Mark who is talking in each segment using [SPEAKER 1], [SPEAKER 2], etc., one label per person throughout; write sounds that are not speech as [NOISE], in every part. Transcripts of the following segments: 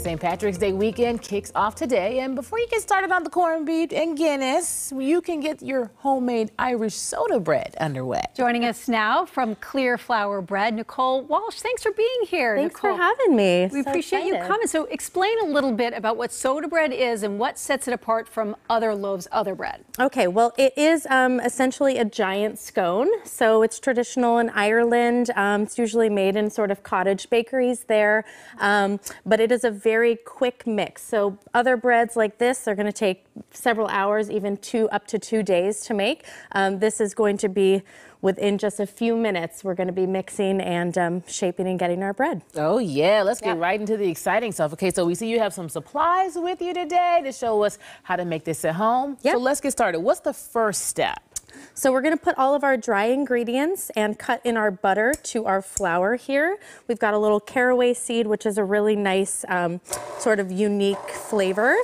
[SPEAKER 1] St. Patrick's Day weekend kicks off today. And before you get started on the corned beef and Guinness, you can get your homemade Irish soda bread underway.
[SPEAKER 2] Joining us now from Clear Flour Bread, Nicole Walsh. Thanks for being here.
[SPEAKER 3] Thanks
[SPEAKER 2] Nicole.
[SPEAKER 3] for having me.
[SPEAKER 2] We
[SPEAKER 3] So
[SPEAKER 2] appreciate you coming. So explain a little bit about what soda bread is and what sets it apart from other loaves, other bread.
[SPEAKER 3] Okay, well, it is um, essentially a giant scone. So it's traditional in Ireland. Um, it's usually made in sort of cottage bakeries there, um, but it is a very quick mix. So other breads like this are going to take several hours, even two up to two days to make. Um, this is going to be within just a few minutes. We're going to be mixing and um, shaping and getting our bread.
[SPEAKER 1] Oh, yeah. Let's get
[SPEAKER 2] Yeah.
[SPEAKER 1] right into the exciting stuff. Okay, so we see you have some supplies with you today to show us how to make this at home.
[SPEAKER 3] Yep.
[SPEAKER 1] So let's get started. What's the first step?
[SPEAKER 3] So we're going to put all of our dry ingredients and cut in our butter to our flour here. We've got a little caraway seed, which is a really nice um, sort of unique flavor.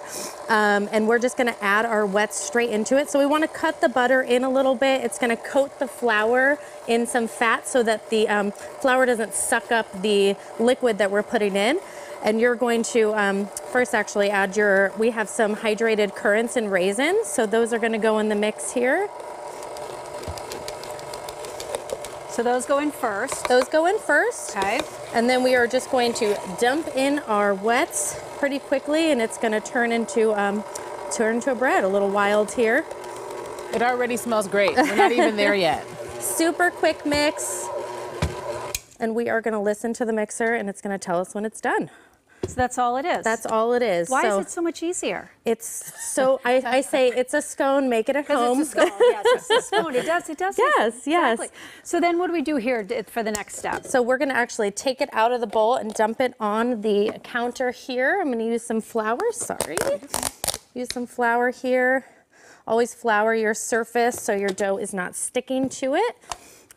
[SPEAKER 3] Um, and we're just going to add our wets straight into it. So we want to cut the butter in a little bit. It's going to coat the flour in some fat so that the um, flour doesn't suck up the liquid that we're putting in. And you're going to um, first actually add your, we have some hydrated currants and raisins. So those are going to go in the mix here.
[SPEAKER 2] So those go in first.
[SPEAKER 3] Those go in first.
[SPEAKER 2] Okay.
[SPEAKER 3] And then we are just going to dump in our wets pretty quickly and it's gonna turn into, um, turn into a bread, a little wild here.
[SPEAKER 1] It already smells great. We're not even there yet. [LAUGHS] [LAUGHS]
[SPEAKER 3] Super quick mix. And we are gonna listen to the mixer and it's gonna tell us when it's done.
[SPEAKER 2] So that's all it is.
[SPEAKER 3] That's all it is.
[SPEAKER 2] Why
[SPEAKER 3] so
[SPEAKER 2] is it so much easier?
[SPEAKER 3] It's so, I, I say it's a scone, make it at home. [LAUGHS]
[SPEAKER 2] It's a scone. yes, it's a [LAUGHS] scone. It does. It does.
[SPEAKER 3] Yes, yes.
[SPEAKER 2] Exactly. So then what do we do here for the next step?
[SPEAKER 3] So we're gonna actually take it out of the bowl and dump it on the counter here. I'm gonna use some flour, sorry. Use some flour here. Always flour your surface so your dough is not sticking to it.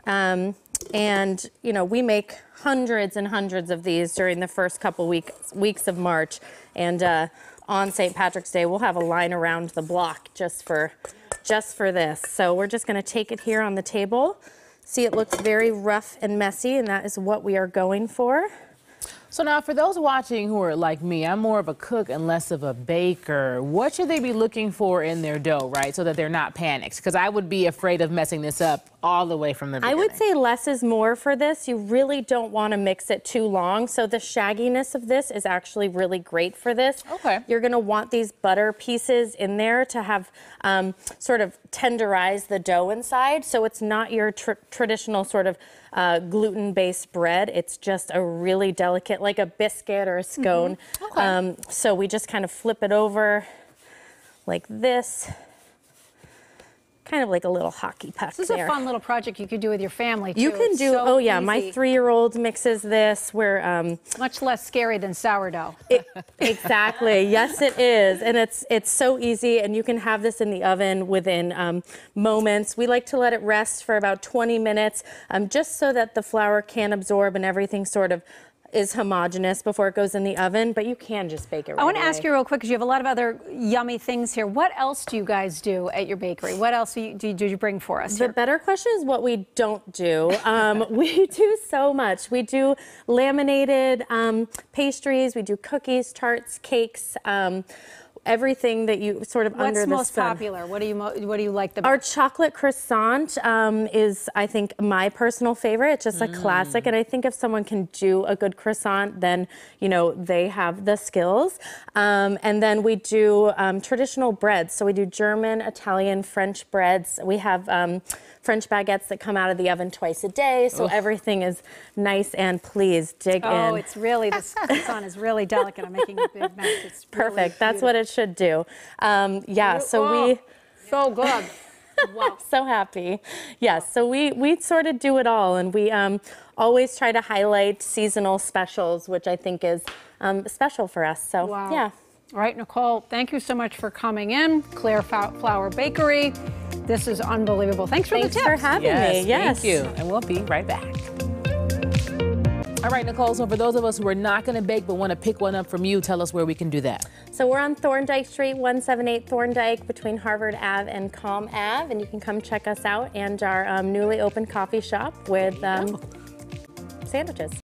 [SPEAKER 3] Um, and you know, we make hundreds and hundreds of these during the first couple weeks weeks of March. And uh, on St. Patrick's Day, we'll have a line around the block just for just for this. So we're just gonna take it here on the table. See, it looks very rough and messy, and that is what we are going for.
[SPEAKER 1] So now for those watching who are like me, I'm more of a cook and less of a baker. What should they be looking for in their dough, right? So that they're not panicked. Because I would be afraid of messing this up all the way from the
[SPEAKER 3] I would say less is more for this. You really don't want to mix it too long. So the shagginess of this is actually really great for this.
[SPEAKER 1] Okay.
[SPEAKER 3] You're going to want these butter pieces in there to have um, sort of tenderize the dough inside. So it's not your tr- traditional sort of uh, gluten-based bread. It's just a really delicate, like a biscuit or a scone.
[SPEAKER 1] Okay.
[SPEAKER 3] Um, so we just kind of flip it over like this. Kind of like a little hockey puck
[SPEAKER 2] This is
[SPEAKER 3] there.
[SPEAKER 2] a fun little project you could do with your family too.
[SPEAKER 3] You can
[SPEAKER 2] It's
[SPEAKER 3] do,
[SPEAKER 2] so
[SPEAKER 3] oh yeah, my three-year-old mixes this where, um,
[SPEAKER 2] Much less scary than sourdough.
[SPEAKER 3] it- exactly, [LAUGHS] yes it is. And it's, it's so easy and you can have this in the oven within um, moments. We like to let it rest for about 20 minutes um, just so that the flour can absorb and everything sort of is homogenous before it goes in the oven, but you can just bake it right
[SPEAKER 2] I want to ask you real quick because you have a lot of other yummy things here. What else do you guys do at your bakery? What else do you, do you, do you bring for us
[SPEAKER 3] The
[SPEAKER 2] here?
[SPEAKER 3] better question is what we don't do. Um, [LAUGHS] we do so much. We do laminated um, pastries, we do cookies, tarts, cakes, um, everything that you sort of under
[SPEAKER 2] What's
[SPEAKER 3] the
[SPEAKER 2] most
[SPEAKER 3] sun.
[SPEAKER 2] popular? What do you mo- what do you like the
[SPEAKER 3] Our
[SPEAKER 2] best?
[SPEAKER 3] chocolate croissant um, is, I think, my personal favorite. Just a classic, and I think if someone can do a good croissant, then you know they have the skills. Um, and then we do um, traditional breads. So we do German, Italian, French breads. We have um, French baguettes that come out of the oven twice a day. So everything is nice and please dig
[SPEAKER 2] Oh,
[SPEAKER 3] in.
[SPEAKER 2] it's really this croissant is really delicate. I'm making a big mess. It's [LAUGHS] really
[SPEAKER 3] Perfect. That's what it should do. Um, yeah. So
[SPEAKER 2] Oh,
[SPEAKER 3] we.
[SPEAKER 2] so good. [LAUGHS] wow.
[SPEAKER 3] so happy. Yes, so we we sort of do it all, and we um, always try to highlight seasonal specials, which I think is um, special for us. So
[SPEAKER 2] Wow.
[SPEAKER 3] yeah.
[SPEAKER 2] All right, Nicole, thank you so much for coming in. Clear Fou- Flour Bakery. This is unbelievable. Thanks for
[SPEAKER 3] Thanks
[SPEAKER 2] the
[SPEAKER 3] for having
[SPEAKER 1] Yes,
[SPEAKER 3] me. Yes,
[SPEAKER 1] thank you. And we'll be right back. All right, Nicole, so for those of us who are not going to bake but want to pick one up from you, tell us where we can do that.
[SPEAKER 3] So we're on Thorndike Street, 178 Thorndike, between Harvard Ave and Comm Ave, and you can come check us out and our um, newly opened coffee shop with um, sandwiches.